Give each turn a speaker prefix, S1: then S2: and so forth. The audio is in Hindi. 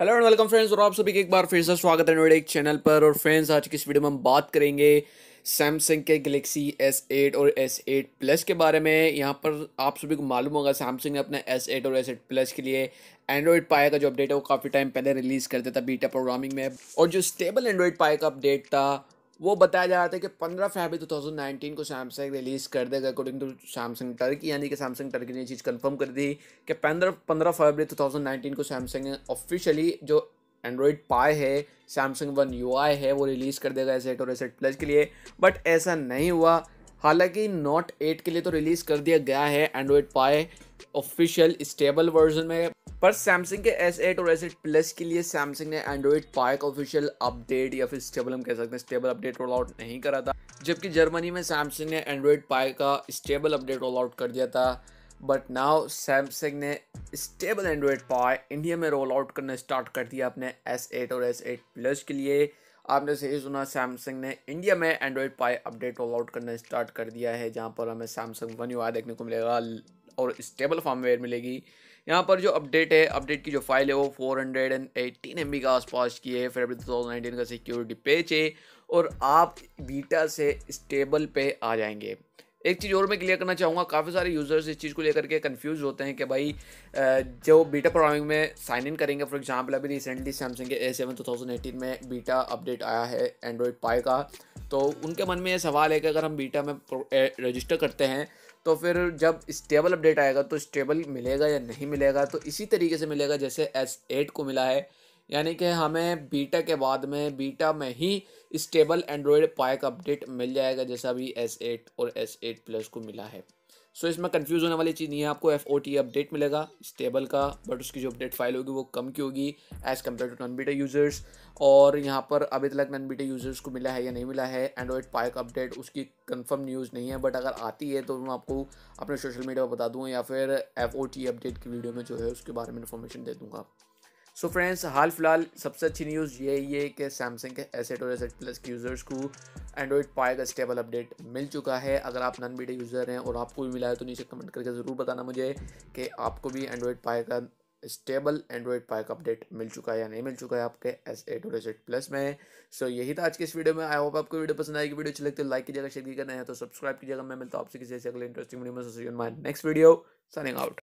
S1: हेलो एंड वेलकम फ्रेंड्स और आप सभी के एक बार फिर से स्वागत है नोएडा एक चैनल पर। और फ्रेंड्स आज की इस वीडियो में हम बात करेंगे सैमसंग के गलेक्सी S8 और S8 प्लस के बारे में। यहाँ पर आप सभी को मालूम होगा सैमसंग ने अपने S8 और S8 प्लस के लिए एंड्रॉयड पाए का जो अपडेट है वो काफ़ी टाइम पहले रिलीज़ कर थे था बीटा प्रोग्रामिंग में। और जो स्टेबल एंड्रॉयड पाए का अपडेट था वो बताया जा रहा था कि 15 फरवरी 2019 को सैमसंग रिलीज़ कर देगा अकॉर्डिंग टू सैमसंग टर्की यानी कि सैमसंग टर्की ने चीज़ कंफर्म कर दी कि पंद्रह पंद्रह फरवरी 2019 को सैमसंग ऑफिशियली जो एंड्रॉयड पाए है सैमसंग वन यू आई है, वो रिलीज़ कर देगा एस एट और एस एट प्लस के लिए। बट ऐसा नहीं हुआ। हालाँकि नोट एट के लिए तो रिलीज़ कर दिया गया है एंड्रॉयड पाए ऑफिशियल स्टेबल वर्जन में पर सैमसंग के S8 और S8 प्लस के लिए सैमसंग ने एंड्रॉइड का ऑफिशियल अपडेट या फिर स्टेबल हम कह सकते हैं स्टेबल अपडेट रोल आउट नहीं करा था। जबकि जर्मनी में सैमसंग ने एंड्रॉइड पाए का स्टेबल अपडेट रोल आउट कर दिया था। बट नाउ सैमसंग ने स्टेबल एंड्रॉइड पाए इंडिया में रोल आउट करना स्टार्ट कर दिया अपने S8 और S8 प्लस के लिए। आपने सही सुना सैमसंग ने इंडिया में Android Pie update roll out करना स्टार्ट कर दिया है, जहाँ पर हमें सैमसंग वन यू देखने को मिलेगा। और स्टेबल फॉर्मवेयर मिलेगी। यहाँ पर जो अपडेट है अपडेट की जो फ़ाइल है, वो four hundred and eighteen MB B का आसपास की है। फरवरी टू थाउज़ेंड का सिक्योरिटी पेज है और आप बीटा से स्टेबल पे आ जाएँगे। एक चीज़ और मैं क्लियर करना चाहूँगा, काफ़ी सारे यूज़र्स इस चीज़ को लेकर के कंफ्यूज होते हैं कि भाई जो बीटा प्रोग्रामिंग में साइन इन करेंगे फॉर एग्जांपल अभी रिसेंटली सैमसंग के A seven two thousand eighteen में बीटा अपडेट आया है एंड्रॉयड पाई का। तो उनके मन में ये सवाल है कि अगर हम बीटा में रजिस्टर करते हैं तो फिर जब स्टेबल अपडेट आएगा तो स्टेबल मिलेगा या नहीं मिलेगा? तो इसी तरीके से मिलेगा जैसे एस एट को मिला है। यानी कि हमें बीटा के बाद में बीटा में ही स्टेबल एंड्रॉयड पाए का अपडेट मिल जाएगा, जैसा अभी एस एट और एस एट प्लस को मिला है। सो so, इसमें कंफ्यूज होने वाली चीज़ नहीं है आपको एफ़ ओ टी अपडेट मिलेगा। स्टेबल का बट उसकी जो अपडेट फ़ाइल होगी वो कम की होगी as compare to non beta users और यहाँ पर अभी तक नॉन बीटा यूज़र्स को मिला है या नहीं मिला है एंड्रॉयड पाए का अपडेट उसकी कंफर्म न्यूज़ नहीं है बट अगर आती है तो मैं आपको अपने सोशल मीडिया पर बता दूँ या फिर एफ़ ओ टी अपडेट की वीडियो में जो है उसके बारे में इन्फॉर्मेशन दे दूँगा। सो फ्रेंड्स हाल फ़िलहाल सबसे अच्छी न्यूज़ ये है कि सैमसंग के एसेट और एसेट प्लस के यूज़र्स को एंड्रॉइड पाए का स्टेबल अपडेट मिल चुका है। अगर आप नन बीडे यूज़र हैं और आपको भी मिला है तो नीचे कमेंट करके ज़रूर बताना मुझे कि आपको भी एंड्रॉइड पाए का स्टेबल एंड्रॉइड पाए का अपडेट मिल चुका है या नहीं मिल चुका है आपके एस एट और एस एट प्लस में। सो so, यही था आज के इस वीडियो में। आई होप आपको वीडियो पसंद आएगी वीडियो अच्छी लगती है लाइक कीजिएगा शेयर कीजिएगा। है तो सब्सक्राइब कीजिएगा। मैं मिलता हूँ आपसे किसी ऐसे अगले इंटरेस्टिंग वीडियो में। My next video signing out